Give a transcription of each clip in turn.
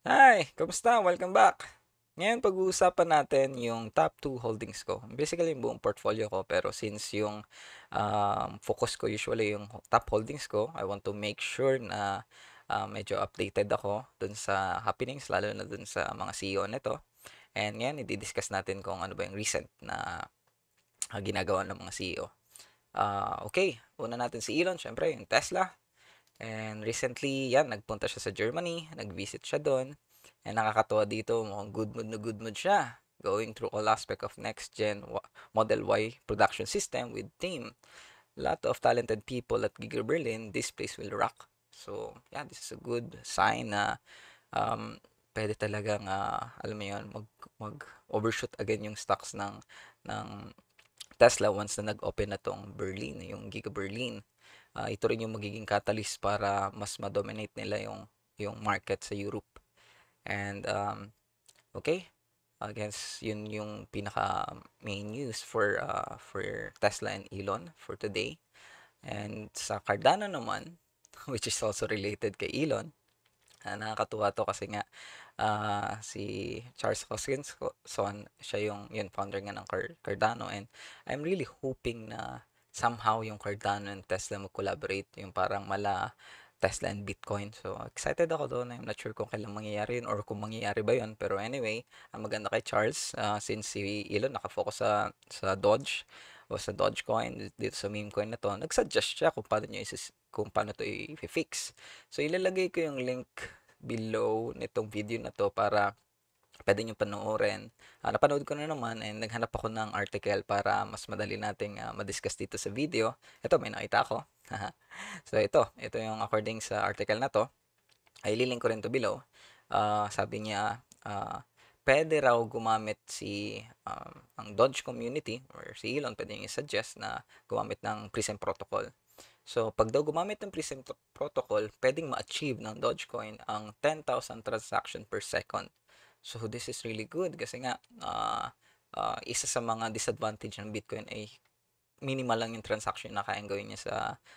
Hi! Kamusta? Welcome back! Ngayon pag-uusapan natin yung top 2 holdings ko. Basically yung buong portfolio ko pero since yung um, focus ko usually yung top holdings ko, I want to make sure na uh, medyo updated ako dun sa happenings lalo na dun sa mga CEO nito. And ngayon, i-discuss natin kung ano ba yung recent na uh, ginagawa ng mga CEO. Uh, okay, una natin si Elon, syempre, yung Tesla. And recently, yan, nagpunta siya sa Germany, nag-visit siya doon. And nakakatuwa dito, mukhang good mood na good mood siya. Going through all aspect of next gen Model Y production system with team. Lot of talented people at Giga Berlin. This place will rock. So, yeah, this is a good sign na um, pwede talagang, uh, alam mo yun, mag, mag-overshoot again yung stocks ng, ng Tesla once na nag-open na tong Berlin, yung Giga Berlin uh, ito rin yung magiging catalyst para mas ma-dominate nila yung yung market sa Europe. And um, okay, I guess yun yung pinaka main news for uh, for Tesla and Elon for today. And sa Cardano naman, which is also related kay Elon, uh, nakakatuwa to kasi nga uh, si Charles Hoskinson, siya yung yun founder nga ng Cardano and I'm really hoping na somehow yung Cardano and Tesla mag-collaborate, yung parang mala Tesla and Bitcoin. So, excited ako doon. I'm not sure kung kailan mangyayari yun or kung mangyayari ba yun. Pero anyway, ang maganda kay Charles, uh, since si Elon nakafocus sa, sa Dodge o sa Dogecoin, dito sa meme coin na to, nagsuggest siya kung paano nyo isis, kung paano to i-fix. So, ilalagay ko yung link below nitong video na to para pwede nyo panoorin. Uh, napanood ko na naman and naghanap ako ng article para mas madali nating uh, madiscuss dito sa video. Ito, may nakita ako. so, ito. Ito yung according sa article na to. Ay, lilink ko rin to below. Uh, sabi niya, uh, pwede raw gumamit si um, ang Dodge community or si Elon, pwede niya suggest na gumamit ng Prism protocol. So, pag daw gumamit ng Prism protocol, pwedeng ma-achieve ng Dogecoin ang 10,000 transaction per second. So, this is really good kasi nga, uh, uh, isa sa mga disadvantage ng Bitcoin ay minimal lang yung transaction na kayang gawin niya sa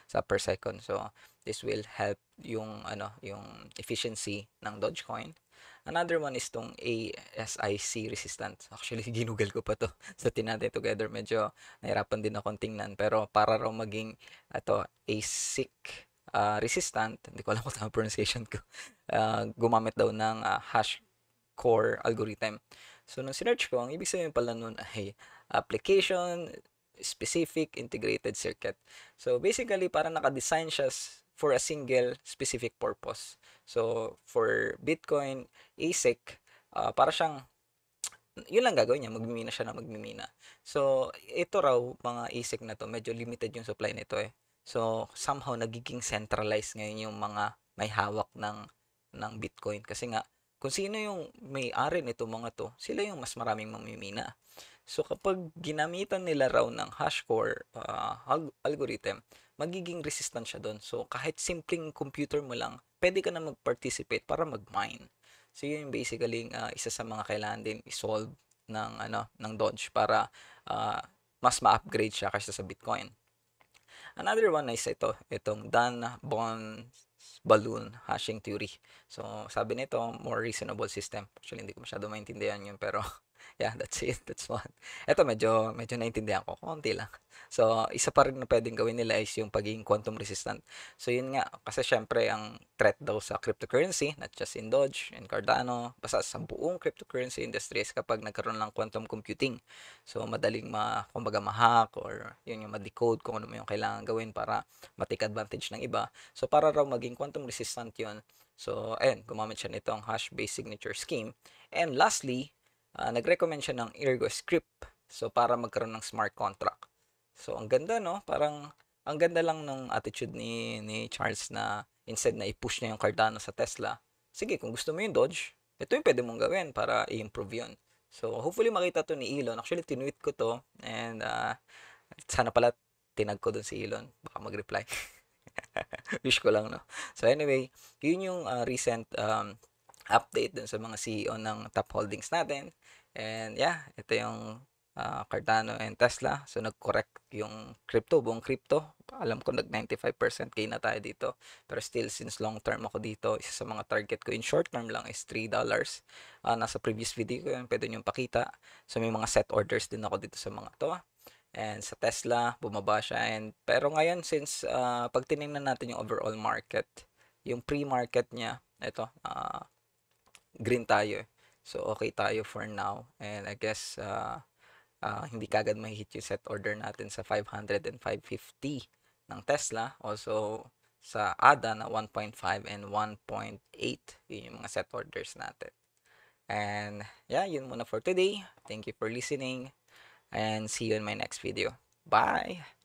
sa per second. So, this will help yung ano, yung efficiency ng Dogecoin. Another one is tong ASIC resistant. Actually, ginugol ko pa to sa tinatay together. Medyo nahirapan din akong tingnan. Pero para raw maging ito, ASIC uh, resistant, hindi ko alam kung tama pronunciation ko, uh, gumamit daw ng uh, hash core algorithm. So, nung sinerch ko, ang ibig sabihin pala nun ay application specific integrated circuit. So, basically, para naka-design siya for a single specific purpose. So, for Bitcoin ASIC, uh, para siyang yun lang gagawin niya, magmimina siya na magmimina. So, ito raw, mga ASIC na to, medyo limited yung supply nito eh. So, somehow, nagiging centralized ngayon yung mga may hawak ng, ng Bitcoin. Kasi nga, kung sino yung may-ari nito mga to, sila yung mas maraming mamimina. So kapag ginamitan nila raw ng hashcore uh, algorithm, magiging resistant siya doon. So kahit simpleng computer mo lang, pwede ka na mag-participate para mag-mine. So yun yung basically uh, isa sa mga kailangan din i-solve ng ano ng Dodge para uh, mas ma-upgrade siya kaysa sa Bitcoin. Another one is ito, itong Dan Bon balloon hashing theory. So, sabi nito, more reasonable system. Actually, hindi ko masyado maintindihan yun, pero yeah, that's it. That's one. Ito, medyo, medyo naintindihan ko. Konti lang. So, isa pa rin na pwedeng gawin nila is yung pagiging quantum resistant. So, yun nga. Kasi syempre, ang threat daw sa cryptocurrency, not just in Doge and Cardano, basta sa buong cryptocurrency industry is kapag nagkaroon ng quantum computing. So, madaling ma, kumbaga, ma-hack or yun yung ma-decode kung ano mo yung kailangan gawin para ma-take advantage ng iba. So, para raw maging quantum resistant yun, So, ayun, gumamit siya nitong hash-based signature scheme. And lastly, uh, nag-recommend siya ng Ergo script. So, para magkaroon ng smart contract. So, ang ganda, no? Parang, ang ganda lang ng attitude ni, ni Charles na instead na i-push niya yung Cardano sa Tesla, sige, kung gusto mo yung Dodge, ito yung pwede mong gawin para i-improve yun. So, hopefully makita to ni Elon. Actually, tinweet ko to and uh, sana pala tinag ko dun si Elon. Baka mag-reply. Wish ko lang, no? So, anyway, yun yung uh, recent um, update dun sa mga CEO ng top holdings natin. And yeah, ito yung ah, Cardano and Tesla. So nag-correct yung crypto, buong crypto. Alam ko nag 95% gain na tayo dito. Pero still since long term ako dito, isa sa mga target ko in short term lang is $3. Ah, nasa previous video ko yun, pwede nyo pakita. So may mga set orders din ako dito sa mga to. And sa Tesla, bumaba siya. And, pero ngayon, since uh, pag tinignan natin yung overall market, yung pre-market niya, ito, uh, green tayo. So, okay tayo for now. And I guess, uh, uh, hindi kagad mahihit yung set order natin sa 500 and 550 ng Tesla. Also, sa ADA na 1.5 and 1.8, yun yung mga set orders natin. And, yeah, yun muna for today. Thank you for listening and see you in my next video. Bye!